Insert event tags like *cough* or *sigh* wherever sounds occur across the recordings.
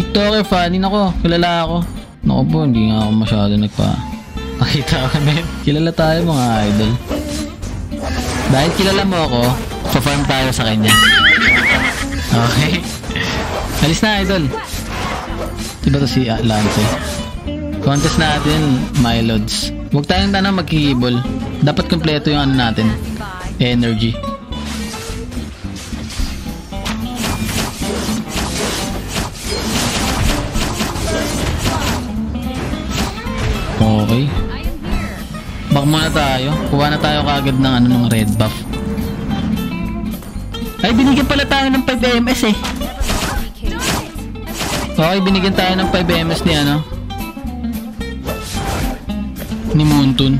TikToker funny nako, kilala ako. Nako po, hindi nga ako masyado nagpa pakita kami. Kilala tayo mga idol. Dahil kilala mo ako, pa-farm tayo sa kanya. Okay. Alis na idol. Diba to si uh, Lance? Contest natin, Milods. Huwag tayong tanong magkikibol. Dapat kompleto yung ano natin. Energy. Back muna tayo. Kuha na tayo kagad ng ano ng red buff. Ay, binigyan pala tayo ng 5 MS eh. Okay, binigyan tayo ng 5 MS ni ano. Ni Moontun.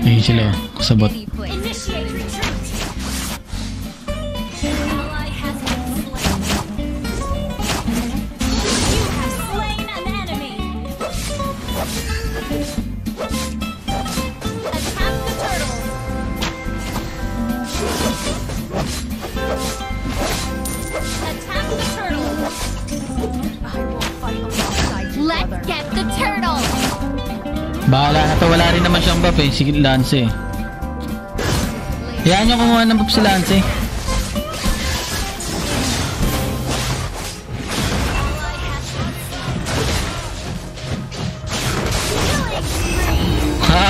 Ayun sila, kasabot. Bahala na to, wala rin naman siyang buff eh, si Lance eh. Hayaan nyo kumuha ng buff si Lance eh.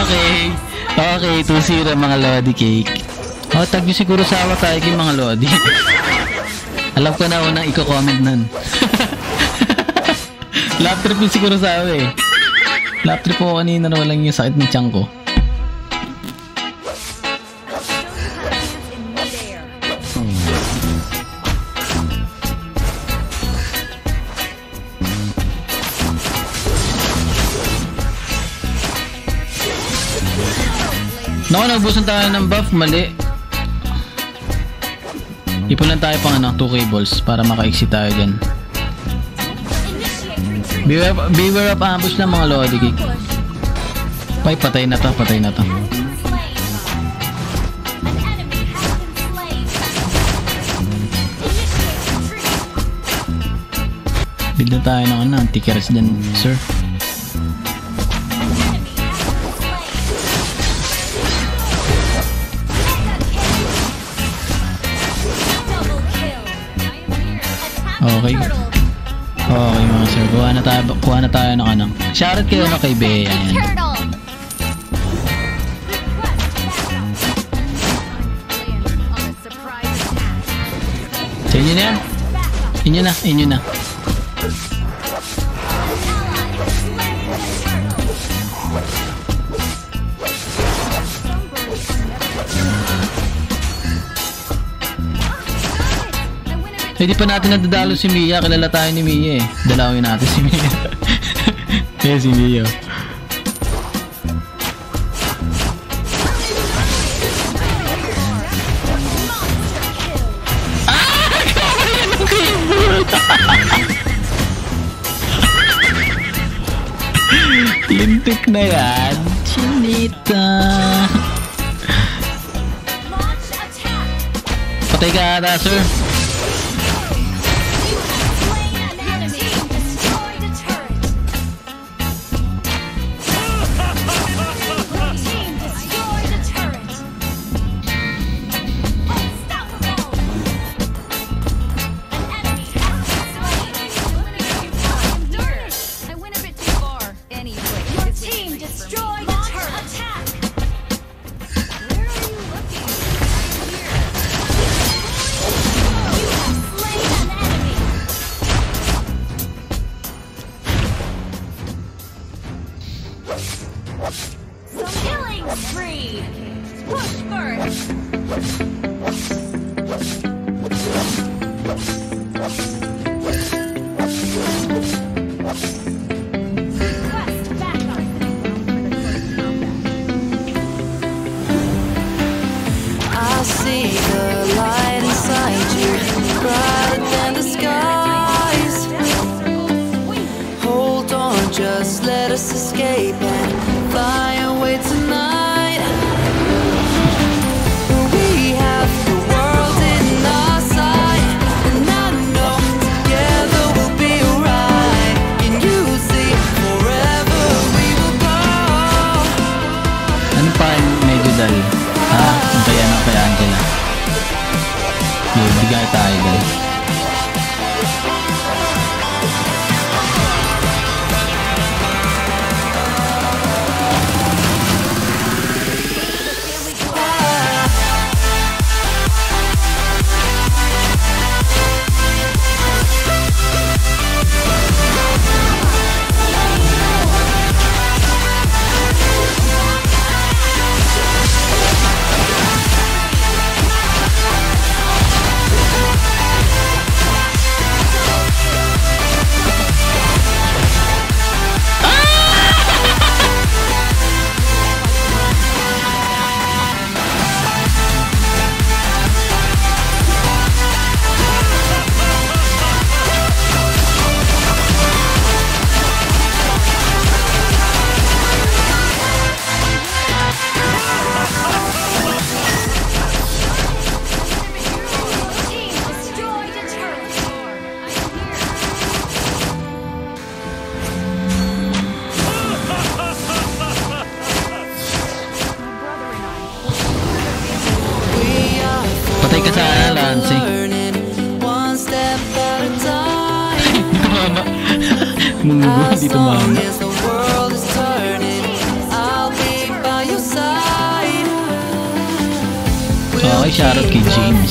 Okay. Okay, 2-0 mga Lodi Cake. O, oh, tag siguro sa awa tayo kay mga Lodi. *laughs* Alam ko na unang i-comment nun. *laughs* Lap trip siguro sa awa eh. Lap trip ko kanina na walang yung sakit ng tiyan ko. Naku, naubusan tayo ng buff. Mali. Ipon lang tayo pang ano, 2k balls para maka-exit tayo dyan. Beware, beware of ambush ng mga Lodi Cake. Pay, patay na to, patay na to. Na tayo ng ano, anti-carrots dyan, sir. Okay. Okay mga sir, kuha na tayo, kuha na tayo ng ano. Shoutout kayo no kay Bea. The Yan. turtle. Plan on a surprise attack. Sa inyo na yan. Inyo na, inyo na. Eh, di pa natin nadadalo si Mia. Kilala tayo ni Mia eh. Dalawin natin si Mia. *laughs* eh, si Mia. *laughs* Lintik na yan. Chinita. Patay ka ata, sir. Spree. Push first. I see the light inside you, brighter than the skies. Hold on, just let us escape ka sana, Lansing. Munggo, hindi tumama. Okay, shoutout kay James.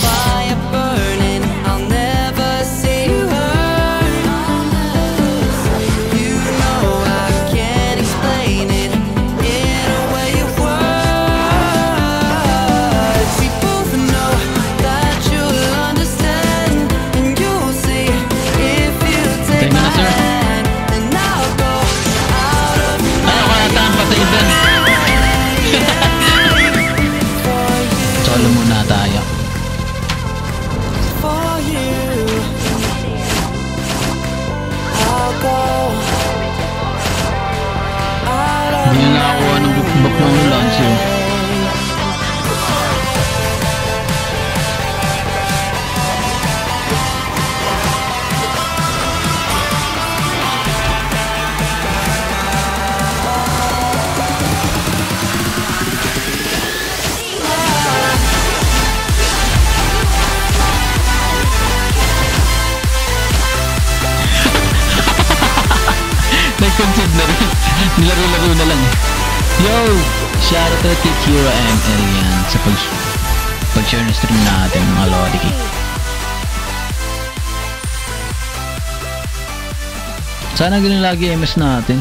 second seed na rin. *laughs* Nilaro-laro na lang. Yo! Shoutout na kay Kira ML yan sa pag pag-share ng stream natin mga Lodi. Sana ganun lagi MS natin.